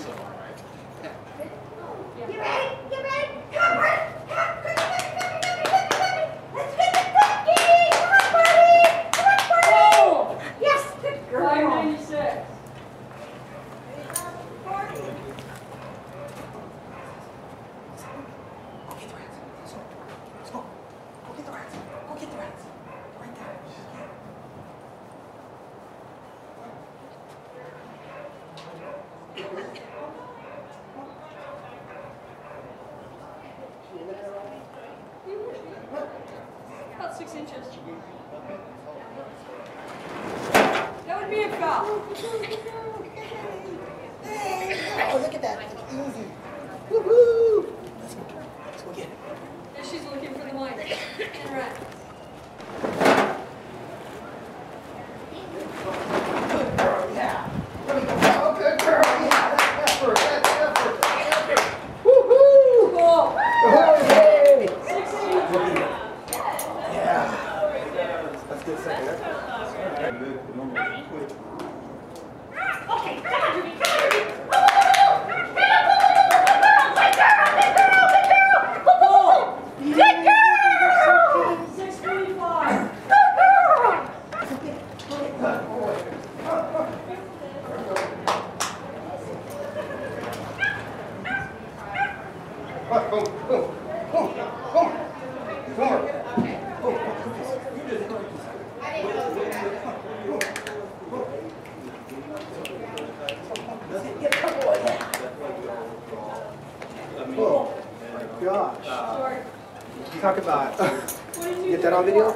the threesome, all right? You ready? You ready? Come on, Marty. Come, quick, quick, quick, quick, quick, quick, quick. Let's get the cookie. Come on, Marty. Come on, Marty. Yes, good girl. Five ninety-six. Go get the rats. Let's go. Let's go. Go get the rats. Go get the rats. Right there. Yeah. About six inches. That would be a foul. Oh, look at that. Easy. Woohoo! Let's go. Let's go get it. And she's looking for the mic. And rat. Good girl, yeah. Let me go. Oh, good girl, yeah. That's effort. That's effort. Woohoo! Cool. Hey! Sixteen. Yeah. That's good second. Uh, that on video?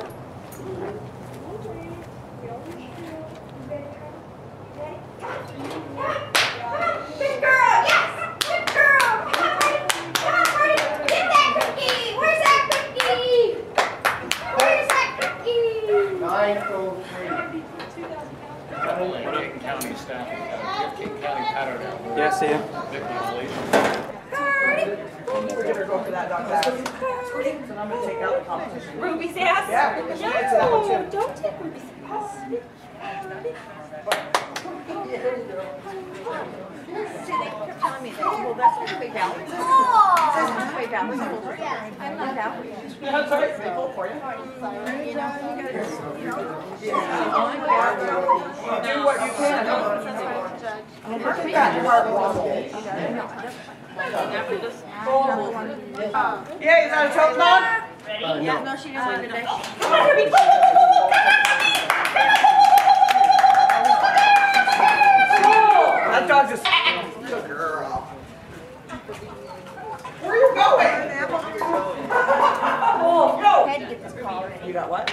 Yes, good girl. Come on, Marty. Get that cookie? Nine three. What up in county staff, King County Pattern. Yes, Sam. Vicki Glacier. Marty! We're gonna go for that dog's ass. So I'm gonna take out the competition. Ruby's ass? Yeah, because she gets that one No, don't take Ruby's ass. Well, that's not way down. This Oh! is way down. This is way down. I'm not down. Yeah, that's all right. They pull for you. You know, you gotta just, you know. Do what you can. Look at that heart. Yeah, is that a choke on? Yeah, No, she didn't win today. Come on, Ruby! Go, go, go, go, go! That dog's a. Where are you going? Oh, go. Had to get this collar in. You got what?